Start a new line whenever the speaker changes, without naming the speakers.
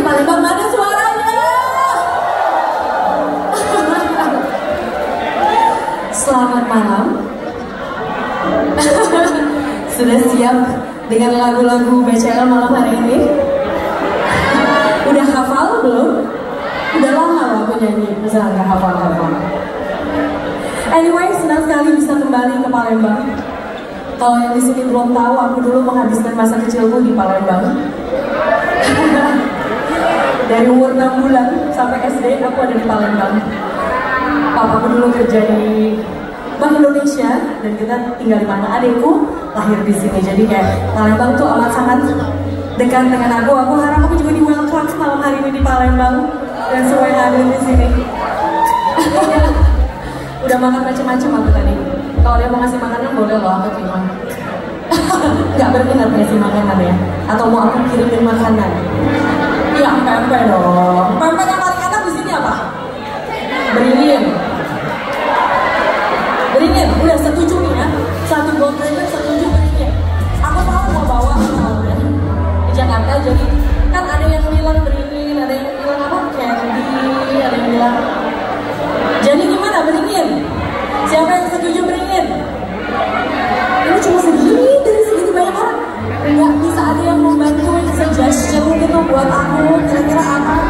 Palembang mana suaranya? Selamat malam. Sudah siap dengan lagu-lagu BCL malam hari ini? Udah hafal belum? Udah lama aku nyanyi, masa nggak hafal-hafal. Anyway, senang sekali bisa kembali ke Palembang. Kalau yang di sini belum tahu, aku dulu menghabiskan masa kecilku di Palembang. Dari umur 6 bulan sampai SD aku ada di Palembang. Papaku dulu kerja di Bank Indonesia dan kita tinggal di mana adikku lahir di sini. Jadi kayak Palembang tuh amat sangat dekat dengan aku. Aku harap aku juga di welcome malam hari ini di Palembang dan semua yang ada di sini. Udah makan macam-macam aku tadi. Kalau dia mau ngasih makanan boleh loh aku terima. Gak berminat ngasih makanan ya? Atau mau aku kirimin makanan? Pempek dong. Pempek yang paling enak di sini apa? Beringin. Beringin, udah setuju nih ya. Satu pempek, setuju beringin. Aku tahu mau bawa tahu ya. Di Jakarta jadi kan ada yang bilang beringin, ada yang bilang apa? buat aku? Kira-kira apa?